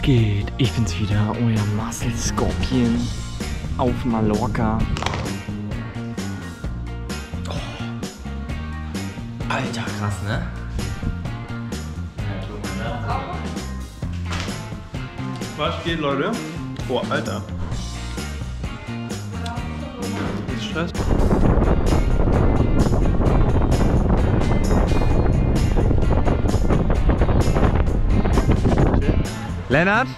Was geht? Ich bin's wieder, euer Marcel Scorpion auf Mallorca. Alter, krass, ne? Was geht, Leute? Oh, Alter. Ist Stress? Lennart?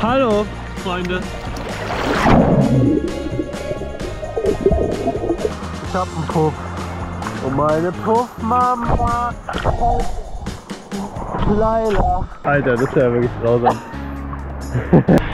Hallo, Freunde. Ich hab einen Puff. Und meine Puffmama Laila. Alter, das ist ja wirklich grausam.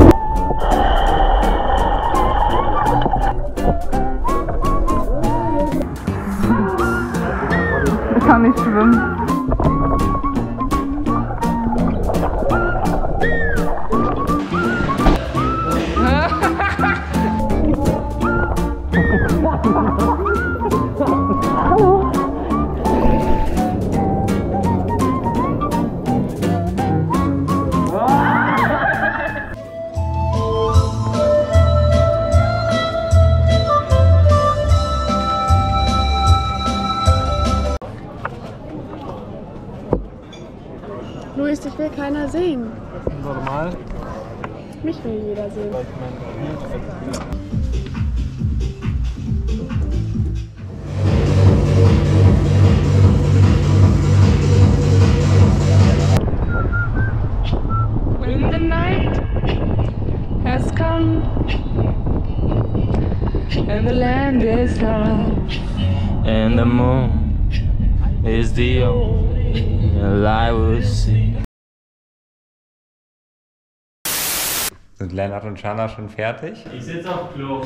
Ich Luis, dich will keiner sehen. Normal. Mich will jeder sehen. When the night has come and the land is dark. And the moon is the only. Sind Lennart und Shana schon fertig? Ich sitze auf Klo.